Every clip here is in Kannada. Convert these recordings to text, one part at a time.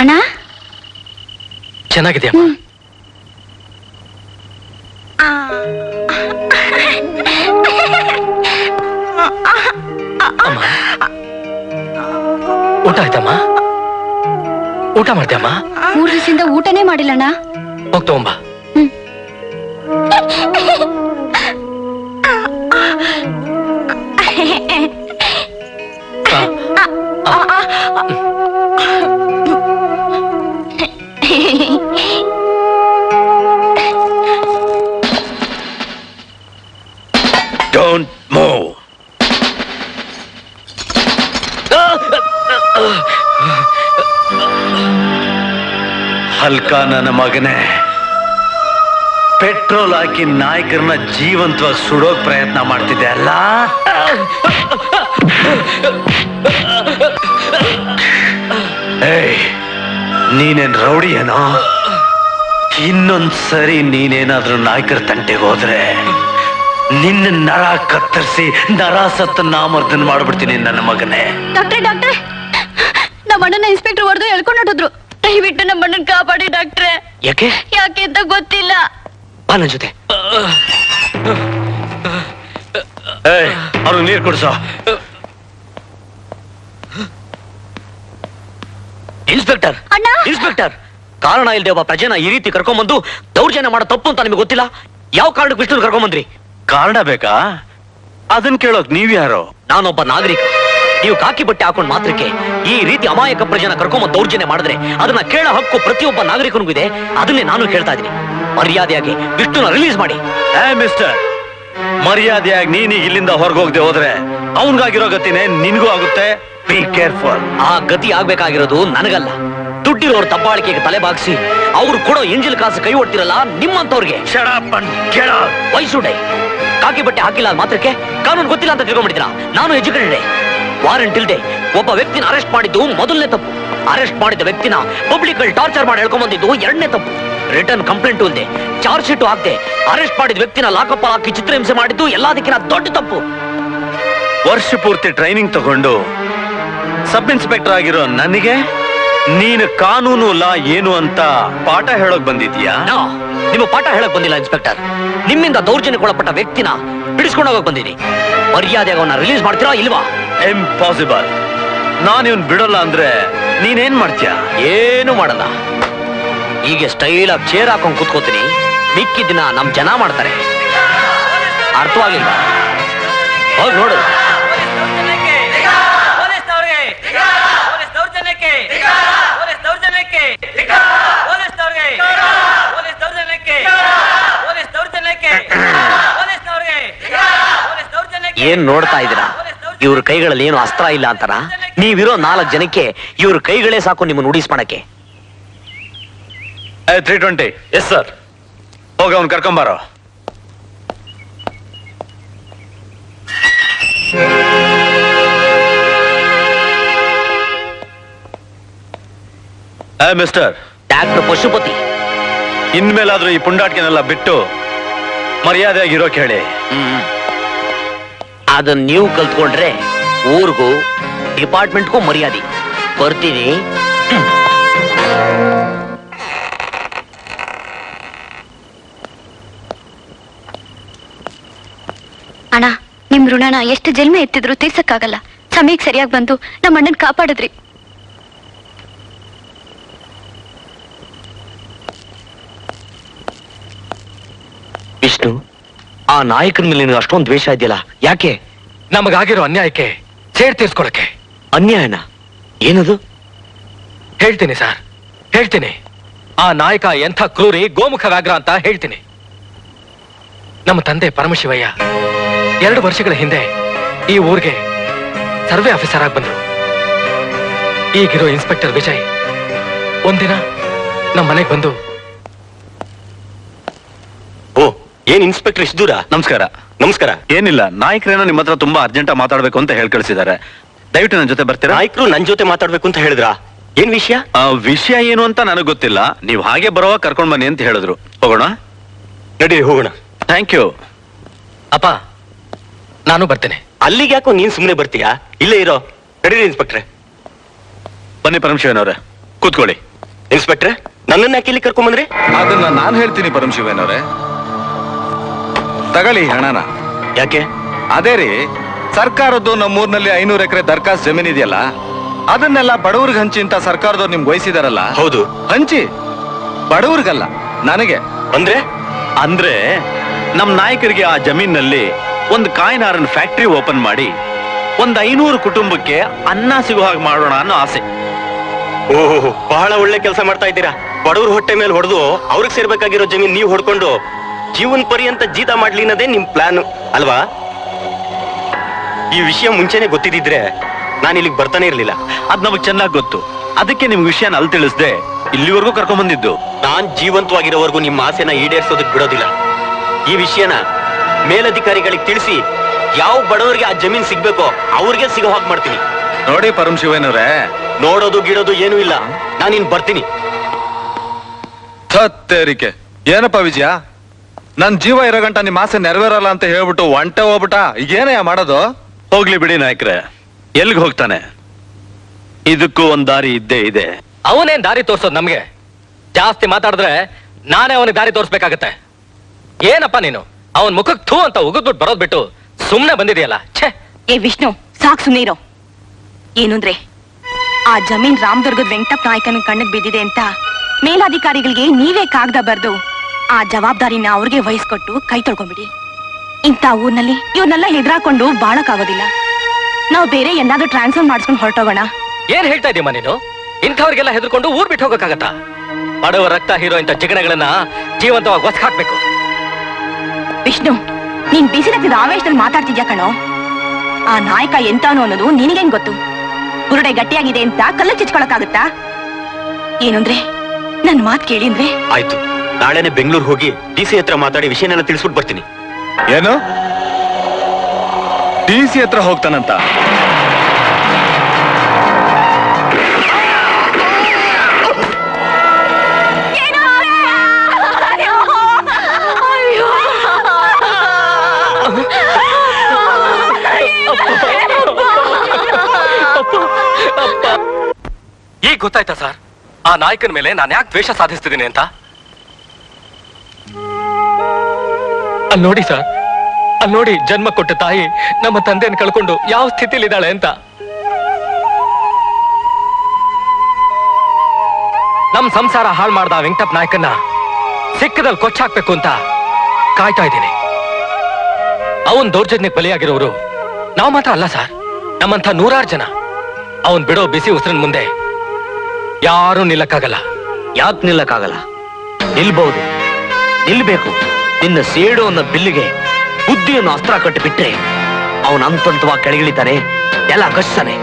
ಅಣ್ಣ? ಚೆನ್ನಾಗಿದೆ ಅಮ್ಮ. ಊಟ ಆಯ್ತಮ್ಮ? ಊಟ ಮಾಡ್ದ್ಯಮ್ಮ ಮೂರು ದಿವಸದಿಂದ ಊಟನೇ ಮಾಡಿಲ್ಲಣ್ಣ. ಹೋಗ್ ಹಲ್ಕ ನನ್ನ ಮಗನೇ, ಪೆಟ್ರೋಲ್ ಹಾಕಿ ನಾಯಕರನ್ನ ಜೀವಂತವಾಗಿ ಸುಡೋಕ್ ಪ್ರಯತ್ನ ಮಾಡ್ತಿದ್ದೆ ಅಲ್ಲ? ನೀನೇನ್ ರೌಡಿ ಏನೋ ಇನ್ನೊಂದ್ ಸರಿ ನೀನೇನಾದ್ರೂ ನಾಯಕರ ತಂಟೆಗೆ ಹೋದ್ರೆ ನಿನ್ನ ನರ ಕತ್ತರಿಸಿ ನರ ಸತ್ತ ನಾಮರ್ದನ್ ಮಾಡ್ಬಿಡ್ತೀನಿ ನನ್ನ ಮಗನೇ. ಡಾಕ್ಟ್ರೆ ಡಾಕ್ಟ್ರೆ ನಮ್ಮ ಅಣ್ಣನ ಇನ್ಸ್ಪೆಕ್ಟರ್ ಹೊಡೆದು ಹೇಳ್ಕೊಂಡು ದಯವಿಟ್ಟು ನಮ್ಮ ಅಣ್ಣನ್ ಕಾಪಾಡಿ ಡಾಕ್ಟ್ರೆ. ಯಾಕೆ? ಯಾಕೆ ಅಂತ ಗೊತ್ತಿಲ್ಲ. ಬಾ ನನ್ ಜೊತೆ. ಅವ್ರು ನೀರ್ ನೀರು ಕುಡ್ಸೋ. ಇನ್ಸ್ಪೆಕ್ಟರ್ ಅಣ್ಣ. ಇನ್ಸ್ಪೆಕ್ಟರ್ ಕಾರಣ ಇಲ್ಲದೆ ಒಬ್ಬ ಪ್ರಜೆನ ಈ ರೀತಿ ಕರ್ಕೊಂಬಂದು ದೌರ್ಜನ್ಯ ಮಾಡೋ ತಪ್ಪು ಅಂತ ನಿಮಗೆ ಗೊತ್ತಿಲ್ಲ? ಯಾವ ಕಾರಣಕ್ಕೆ ವಿಷ್ಣು ಕರ್ಕೊಂಬಂದ್ರಿ? ಕಾರಣ ಬೇಕಾ? ಅದನ್ ಕೇಳೋಕ್ ನೀವ್ಯಾರೋ? ನಾನೊಬ್ಬ ನಾಗರಿಕ. ನೀವು ಕಾಕಿ ಬಟ್ಟೆ ಹಾಕೊಂಡ್ ಮಾತ್ರಕ್ಕೆ ಈ ರೀತಿ ಅಮಾಯಕ ಪ್ರಜನ ಕರ್ಕೊಂಬಂದು ದೌರ್ಜನ್ಯ ಮಾಡಿದ್ರೆ ಅದನ್ನ ಕೇಳ ಹಕ್ಕು ಪ್ರತಿಯೊಬ್ಬ ನಾಗರಿಕನಿಗೂ ಇದೆ. ಅದನ್ನೇ ನಾನು ಕೇಳ್ತಾ ಇದ್ದೀನಿ. ಮರ್ಯಾದೆಯಾಗಿ ವಿಷ್ಣುನ ರಿಲೀಸ್ ಮಾಡಿ. ಏ ಮಿಸ್ಟರ್ ಮರ್ಯಾದೆಯಾಗಿ ನೀನೀಗ ಇಲ್ಲಿಂದ ಹೊರಗೋಗ್ದೆ ಹೋದ್ರೆ ಅವನ್ಗಾಗಿರೋ ಗತಿನೇ ನಿನ್ಗೂ ಆಗುತ್ತೆ. ಬಿ ಕೇರ್ಫುಲ್ ಆ ಗತಿ ಆಗ್ಬೇಕಾಗಿರೋದು ನನಗಲ್ಲ. ದುಡ್ಡಿರೋರ್ ತಪ್ಪಾಳಿಕೆಗೆ ತಲೆ ಬಾಗಿಸಿ ಅವ್ರು ಕೊಡೋ ಎಂಜಿಲ್ ಕಾಸು ಕೈ ಒಡ್ತಿರಲ್ಲ ನಿಮ್ಮಂತವ್ರಿಗೆ ವಯಸ್ಸುಡೆ ಕಾಕಿ ಬಟ್ಟೆ ಹಾಕಿಲ್ಲ ಮಾತ್ರಕ್ಕೆ? ಕಾನೂನು ಗೊತ್ತಿಲ್ಲ ಅಂತ ತಿಳ್ಕೊಂಡ್ಬಿಡ್ತೀರಾ ನಾನು ಎಜುಕೇಟೆಡ್ ವಾರಂಟ್ ಇಲ್ದೆ ಒಬ್ಬ ವ್ಯಕ್ತಿನ ಅರೆಸ್ಟ್ ಮಾಡಿದ್ದು ಮೊದಲನೇ ತಪ್ಪು. ಅರೆಸ್ಟ್ ಮಾಡಿದ ವ್ಯಕ್ತಿನ ಪಬ್ಲಿಕ್ ಅಲ್ಲಿ ಟಾರ್ಚರ್ ಮಾಡಿ ಹೇಳ್ಕೊಂಡ್ಬಂದಿದ್ದು ಎರಡನೇ ತಪ್ಪು. ರಿಟರ್ನ್ ಕಂಪ್ಲೇಂಟ್ ಇಲ್ಲದೆ ಚಾರ್ಜ್ ಶೀಟ್ ಆಗದೆ ಅರೆಸ್ಟ್ ಮಾಡಿದ ವ್ಯಕ್ತಿನ ಲಾಕಪ್ ಹಾಕಿ ಚಿತ್ರಹಿಂಸೆ ಮಾಡಿದ್ದು ಎಲ್ಲದಕ್ಕಿಂತ ದೊಡ್ಡ ತಪ್ಪು. ವರ್ಷ ಪೂರ್ತಿ ಟ್ರೈನಿಂಗ್ ತಗೊಂಡು ಸಬ್ ಇನ್ಸ್ಪೆಕ್ಟರ್ ಆಗಿರೋ ನನಗೆ ನೀನು ಕಾನೂನು ಲಾ ಏನು ಅಂತ ಪಾಠ ಹೇಳೋಕ್ ಬಂದಿದ್ಯಾ ನಿಮ್ಮ ಪಾಠ ಹೇಳಕ್ ಬಂದಿಲ್ಲ ಇನ್ಸ್ಪೆಕ್ಟರ್. ನಿಮ್ಮಿಂದ ದೌರ್ಜನ್ಯಕ್ಕೊಳಪಟ್ಟ ವ್ಯಕ್ತಿನ ಬಿಡಿಸ್ಕೊಂಡು ಹೋಗಕ್ ಮರ್ಯಾದೆ ಮರ್ಯಾದೆಗೆ ಅವನ್ನ ರಿಲೀಸ್ ಮಾಡ್ತೀರಾ ಇಲ್ವಾ? ಇಂಪಾಸಿಬಲ್ ನಾನು ಇವನ್ ಬಿಡೋಲ್ಲ ಅಂದ್ರೆ ನೀನೇನ್ ಮಾಡ್ತೀಯ? ಏನು ಮಾಡಲ್ಲ. ಹೀಗೆ ಸ್ಟೈಲ್ ಆಗಿ ಚೇರ್ ಹಾಕೊಂಡ್ ಕುತ್ಕೋತೀನಿ. ಮಿಕ್ಕಿ ದಿನ ನಮ್ ಜನ ಮಾಡ್ತಾರೆ. ಅರ್ಥವಾಗಿಲ್ಲ ಹೋಗಿ ನೋಡು. ಏನ್ ನೋಡ್ತಾ ಇದ್ದೀರಾ? ಇವ್ರ ಕೈಗಳಲ್ಲಿ ಏನು ಅಸ್ತ್ರ ಇಲ್ಲ ಅಂತಾರ ನೀವಿರೋ ನಾಲ್ಕು ಜನಕ್ಕೆ ಇವ್ರ ಕೈಗಳೇ ಸಾಕು ನಿಮ್ಮನ್ನು ಉಡಿಸ್ ಮಾಡಕ್ಕೆ ತ್ರೀ ಟ್ವೆಂಟಿ ಎಸ್ ಸರ್ ಹೋಗಿ ಅವ್ನು ಕರ್ಕೊಂಬಾರೋ. Mister doctor Pashupati. ಇನ್ಮೇಲಾದ್ರೂ ಈ ಪುಂಡಾಟಿಕೆನೆಲ್ಲ ಬಿಟ್ಟು ಮರ್ಯಾದೆಯಾಗಿರೋಕೆ ಹೇಳಿ ಹ್ಮ್. ಅದನ್ನ ನೀವು ಕಲ್ತ್ಕೊಂಡ್ರೆ ಊರಿಗೂ ಡಿಪಾರ್ಟ್ಮೆಂಟ್ಗೂ ಮರ್ಯಾದೆ. ಬರ್ತೀನಿ. ಅಣ್ಣ ನಿಮ್ ಋಣನ ಎಷ್ಟು ಜನ್ಮ ಎತ್ತಿದ್ರು ತೀರ್ಸಕ್ಕಾಗಲ್ಲ. ಸಮಯಕ್ಕೆ ಸರಿಯಾಗಿ ಬಂದು ನಮ್ಮ ಅಣ್ಣನ್ ಕಾಪಾಡಿದ್ರಿ. ವಿಷ್ಣು ಆ ನಾಯಕನ ಮೇಲೆ ನಿನಗೆ ಅಷ್ಟೊಂದು ದ್ವೇಷ ಇದೆಯಲ್ಲ? ಯಾಕೆ? ನಮಗಾಗಿರೋ ಅನ್ಯಾಯಕ್ಕೆ ಸೇರ್ ತೀರ್ಸ್ಕೊಳಕ್ಕೆ. ಅನ್ಯಾಯನ? ಏನದು? ಹೇಳ್ತೀನಿ ಸರ್ ಹೇಳ್ತೀನಿ. ಆ ನಾಯಕ ಎಂಥ ಕ್ರೂರಿ ಗೋಮುಖ ವ್ಯಾಘ್ರ ಅಂತ ಹೇಳ್ತೀನಿ. ನಮ್ಮ ತಂದೆ ಪರಮಶಿವಯ್ಯ ಎರಡು ವರ್ಷಗಳ ಹಿಂದೆ ಈ ಊರಿಗೆ ಸರ್ವೆ ಆಫೀಸರ್ ಆಗಿ ಬಂದರು. ಈಗಿರೋ ಇನ್ಸ್ಪೆಕ್ಟರ್ ವಿಜಯ್ ಒಂದಿನ ನಮ್ಮ ಮನೆಗೆ ಬಂದು ಏನ್ ಇನ್ಸ್ಪೆಕ್ಟರ್ ಇಷ್ಟು ದೂರ? ನಮಸ್ಕಾರ. ನಮಸ್ಕಾರ. ಏನಿಲ್ಲ ನಾಯಕರೇನೋ ನಿಮ್ಮ ಹತ್ರ ತುಂಬಾ ಅರ್ಜೆಂಟ್ ಮಾತಾಡ್ಬೇಕು ಅಂತ ಹೇಳಿ ಕಳಿಸಿದ್ದಾರೆ ದಯವಿಟ್ಟು ನನ್ನ ಜೊತೆ ಬರ್ತೀರಾ? ನಾಯಕರು ನನ್ ಜೊತೆ ಮಾತಾಡ್ಬೇಕು ಅಂತ ಹೇಳಿದ್ರಾ? ಏನ್ ವಿಷಯ? ಆ, ವಿಷಯ ಏನು ಅಂತ ನನಗೆ ಗೊತ್ತಿಲ್ಲ. ನೀವು ಹಾಗೆ ಬರೋವಾಗ ಕರ್ಕೊಂಡ್ ಬನ್ನಿ ಅಂತ ಹೇಳಿದ್ರು. ಹೋಗೋಣ? ನಡಿ ಹೋಗೋಣ. ಥ್ಯಾಂಕ್ ಯು ಅಪ್ಪ ನಾನು ಬರ್ತೇನೆ. ಅಲ್ಲಿಗೆ ಯಾಕೋ ನೀನ್ ಸುಮ್ನೆ ಬರ್ತೀಯಾ? ಇಲ್ಲೇ ಇರೋ. ರೆಡಿ ಇನ್ಸ್ಪೆಕ್ಟ್ರೆ. ಬನ್ನಿ ಪರಮಶಿವನ್ ಅವ್ರೆ ಕೂತ್ಕೊಳ್ಳಿ. ಇನ್ಸ್ಪೆಕ್ಟ್ರೆ ನನ್ನನ್ನ ಯಾಕೆ ಇಲ್ಲಿ ಕರ್ಕೊಂಬಂದ್ರಿ ಅದನ್ನ ನಾನು ಹೇಳ್ತೀನಿ ಪರಮಶಿವನವ್ರೆ. ತಗೊಳ್ಳಿ ಈ ಹಣನ. ಯಾಕೆ? ಅದೇ ರೀ ಸರ್ಕಾರದ್ದು ನಮ್ಮೂರ್ನಲ್ಲಿ ಐನೂರು ಎಕರೆ ದರ್ಖಾಸ್ ಜಮೀನ್ ಇದೆಯಲ್ಲ ಅದನ್ನೆಲ್ಲ ಬಡವ್ರಿಗೆ ಹಂಚಿ ಅಂತ ಸರ್ಕಾರದವ್ರು ನಿಮ್ಗೆ ವಹಿಸಿದಾರಲ್ಲ? ಹೌದು. ಹಂಚಿ. ಬಡವ್ರಿಗಲ್ಲ ನನಗೆ. ಅಂದ್ರೆ? ಅಂದ್ರೆ ನಮ್ ನಾಯಕರಿಗೆ ಆ ಜಮೀನಲ್ಲಿ ಒಂದು ಕಾಯಿನಾರನ್ ಫ್ಯಾಕ್ಟರಿ ಓಪನ್ ಮಾಡಿ ಒಂದ್ ಐನೂರು ಕುಟುಂಬಕ್ಕೆ ಅನ್ನ ಸಿಗೋ ಹಾಗೆ ಮಾಡೋಣ ಅನ್ನೋ ಆಸೆ. ಓಹೋ ಬಹಳ ಒಳ್ಳೆ ಕೆಲಸ ಮಾಡ್ತಾ ಇದ್ದೀರಾ. ಬಡವ್ರ ಹೊಟ್ಟೆ ಮೇಲೆ ಹೊಡೆದು ಅವ್ರಿಗೆ ಸೇರ್ಬೇಕಾಗಿರೋ ಜಮೀನ್ ನೀವು ಹೊಡ್ಕೊಂಡು ಜೀವನ್ ಪರ್ಯಂತ ಜೀತ ಮಾಡ್ಲಿ ಅನ್ನೋದೇ ನಿಮ್ ಪ್ಲಾನ್. ಅಲ್ವಾ? ಈ ವಿಷಯ ಮುಂಚೆನೆ ಗೊತ್ತಿದ್ದಿದ್ರೆ ನಾನು ಇಲ್ಲಿಗೆ ಬರ್ತಾನೆ ಇರ್ಲಿಲ್ಲ. ಅದ್ ನಮಗ್ ಚೆನ್ನಾಗ್ ಗೊತ್ತು. ಅದಕ್ಕೆ ನಿಮ್ ವಿಷಯನ ಅಲ್ಲಿ ತಿಳಿಸ್ದೆ. ಇಲ್ಲಿವರೆಗೂ ಕರ್ಕೊಂಡ್ ಬಂದಿದ್ದು ನಾನ್ ಜೀವಂತವಾಗಿರೋವರೆಗೂ ನಿಮ್ಮ ಆಸೆನ ಈಡೇರಿಸೋದಕ್ ಬಿಡೋದಿಲ್ಲ. ಈ ವಿಷಯನ ಮೇಲಧಿಕಾರಿಗಳಿಗೆ ತಿಳಿಸಿ ಯಾವ ಬಡವರಿಗೆ ಆ ಜಮೀನ್ ಸಿಗ್ಬೇಕೋ ಅವ್ರಿಗೆ ಸಿಗೋ ಹಾಗೆ ಮಾಡ್ತೀನಿ. ನೋಡಿ ಪರಮಶಿವನವ್ರೆ ನೋಡೋದು ಗಿಡೋದು ಏನೂ ಇಲ್ಲ. ನಾನಿನ್ ಬರ್ತೀನಿ. ಏನಪ್ಪ ವಿಜಯ? ನನ್ ಜೀವ ಇರೋ ಗಂಟ ನಿಮ್ ಆಸೆ ನೆರವೇರಲ್ಲ ಅಂತ ಹೇಳ್ಬಿಟ್ಟು ಒಂಟೆ ಹೋಗ್ಬಿಟ? ಈಗೇನಯ್ಯ ಮಾಡೋದು? ಹೋಗ್ಲಿ ಬಿಡಿ ನಾಯಕ್ರೆ. ಎಲ್ಗ್ ಹೋಗ್ತಾನೆ? ಇದಕ್ಕೂ ಒಂದ್ ದಾರಿ ಇದ್ದೇ ಇದೆ. ಅವನೇನ್ ದಾರಿ ತೋರ್ಸೋದು ನಮ್ಗೆ? ಜಾಸ್ತಿ ಮಾತಾಡಿದ್ರೆ ನಾನೇ ಅವನಿಗೆ ದಾರಿ ತೋರ್ಸ್ಬೇಕಾಗತ್ತೆ. ಏನಪ್ಪ ನೀನು? ಅವನ್ ಮುಖಕ್ ಥೂ ಅಂತ ಉಗಿದ್ಬಿಟ್ಟು ಬರೋದ್ ಬಿಟ್ಟು ಸುಮ್ನೆ ಬಂದಿದೆಯಲ್ಲ? ಛೇ! ಏ ವಿಷ್ಣು ಸಾಕ್ ಇರೋ. ಏನಂದ್ರೆ ಆ ಜಮೀನ್ ರಾಮದುರ್ಗದ ವೆಂಕಟಪ್ಪ ನಾಯಕನ ಕಣ್ಣಿಗೆ ಬಿದ್ದಿದೆ ಅಂತ ಮೇಲಾಧಿಕಾರಿಗಳಿಗೆ ನೀವೇ ಕಾಗದ ಬರ್ದು ಆ ಜವಾಬ್ದಾರಿನ ಅವ್ರಿಗೆ ವಹಿಸ್ಕೊಟ್ಟು ಕೈ ತೊಳ್ಕೊಂಬಿಡಿ. ಇಂಥ ಊರ್ನಲ್ಲಿ ಇವ್ರನ್ನೆಲ್ಲ ಹೆದರಾಕೊಂಡು ಬಾಳಕ್ಕಾಗೋದಿಲ್ಲ. ನಾವು ಬೇರೆ ಏನಾದ್ರೂ ಟ್ರಾನ್ಸ್ಫರ್ ಮಾಡಿಸ್ಕೊಂಡು ಹೊರಟೋಗೋಣ. ಏನ್ ಹೇಳ್ತಾ ಇದೀಯಮ್ಮ ನೀನು? ಇಂಥವ್ರಿಗೆಲ್ಲ ಹೆದರ್ಕೊಂಡು ಊರ್ ಬಿಟ್ಟು ಹೋಗಕ್ಕಾಗತ್ತಾ? ಬಡವ ರಕ್ತ ಹೀರೋ ಇಂಥ ಜಗಳಗಳನ್ನ ಜೀವಂತವಾಗಿ ಹೊಸ ಹಾಕ್ಬೇಕು. ವಿಷ್ಣು ನೀನ್ ಬಿಸಿ ರಕ್ತದ ಆವೇಶದಲ್ಲಿ ಮಾತಾಡ್ತಿದ್ಯಾ ಕಣೋ? ಆ ನಾಯಕ ಎಂತಾನು ಅನ್ನೋದು ನಿನಗೇನ್ ಗೊತ್ತು? ಬುರುಡೆ ಗಟ್ಟಿಯಾಗಿದೆ ಅಂತ ಕಲ್ಲು ಚಿಚ್ಕೊಳಕ್ಕಾಗತ್ತಾ ಏನಂದ್ರೆ ನನ್ ಮಾತು ಕೇಳಿ ಅಂದ್ರೆ? ಆಯ್ತು. ನಾಳೆನೆ ಬೆಂಗಳೂರು ಹೋಗಿ ಡಿ ಸಿ ಹತ್ರ ಮಾತಾಡಿ ವಿಷಯನೆಲ್ಲ ತಿಳಿಸ್ಬಿಟ್ಟು ಬರ್ತೀನಿ. ಏನು? ಡಿ ಸಿ ಹತ್ರ ಹೋಗ್ತಾನಂತ? ಈಗ ಗೊತ್ತಾಯ್ತಾ ಸರ್? ಆ ನಾಯಕನ ಮೇಲೆ ನಾನು ಯಾಕೆ ದ್ವೇಷ ಸಾಧಿಸ್ತಿದ್ದೀನಿ ಅಂತ? ಅಲ್ಲಿ ನೋಡಿ ಸರ್. ಅಲ್ಲಿ ನೋಡಿ ಜನ್ಮ ಕೊಟ್ಟ ತಾಯಿ ನಮ್ಮ ತಂದೆಯನ್ನು ಕಳ್ಕೊಂಡು ಯಾವ ಸ್ಥಿತಿಲಿದ್ದಾಳೆ ಅಂತ. ನಮ್ ಸಂಸಾರ ಹಾಳು ಮಾಡ್ದ ವೆಂಕಟಪ್ಪ ನಾಯಕನ್ನ ಸಿಕ್ಕದಲ್ಲಿ ಕೊಚ್ಚಾಕ್ಬೇಕು ಅಂತ ಕಾಯ್ತಾ ಇದ್ದೀನಿ. ಅವನ್ ದೌರ್ಜನ್ಯಕ್ಕೆ ಬಲಿಯಾಗಿರೋರು ನಾವು ಮಾತ್ರ ಅಲ್ಲ ಸರ್. ನಮ್ಮಂತ ನೂರಾರು ಜನ. ಅವನ್ ಬಿಡೋ ಬಿಸಿ ಉಸಿರಿನ ಮುಂದೆ ಯಾರು ನಿಲ್ಲಕ್ಕಾಗಲ್ಲ. ಯಾಕೆ ನಿಲ್ಲಕ್ಕಾಗಲ್ಲ? ನಿಲ್ಬಹುದು ನಿಲ್ಬೇಕು. ನಿನ್ನ ಸೇಡು ಅನ್ನೋ ಬಿಲ್ಲಿಗೆ ಬುದ್ಧಿಯನ್ನು ಅಸ್ತ್ರ ಕಟ್ಟಿ ಬಿಟ್ರೆ ಅವನ ಅಂತಂತವಾಗಿ ಕೆಳಗಿಳಿತಾನೆ ಎಲ್ಲ ಕಷ್ಟಾನೆ.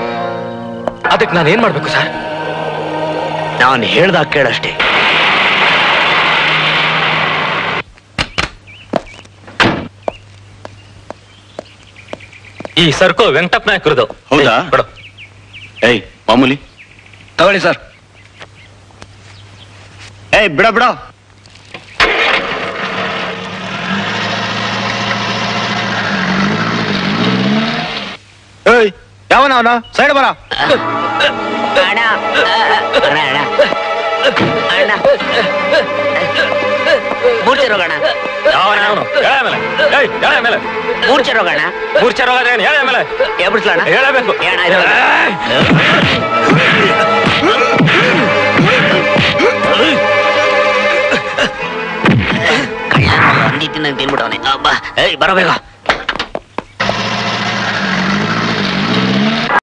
ಅದಕ್ಕೆ ನಾನು ಏನ್ ಮಾಡ್ಬೇಕು ಸರ್? ನಾನು ಹೇಳ್ದಾಗ ಕೇಳಷ್ಟೇ. ಈ ಸರ್ಕು ವೆಂಕಟಪ್ಪ ನಾಯಕರದು. ಹೌದಾ? ಬಿಡು. ಏಯ್ ಮಾಮೂಲಿ. ತಗೊಳ್ಳಿ ಸರ್. ಏಯ್ ಬಿಡ ಬಿಡ. ಏಯ್ ಯಾವನ ಅವನ ಸೈಡ್ ಬರ ಅಣ್ಣ ಅಣ್ಣ ಅಣ್ಣ ಅಣ್ಣ ಮೂರ್ಛೆ ರೋಗಣ ಮೂರ್ಛೆ ರೋಗಣ ಎಬ್ಬಿಸ್ಲಣ್ಣ ಹೇಳಬೇಕು ಏಣ ಇದು? ಹಂದಿ ತಿನ್ನಂಗ್ ತಿನ್ಬಿಟ್ಟವನೆ ಅಬ್ಬಾ ಏಯ್ ಬರಬೇಕ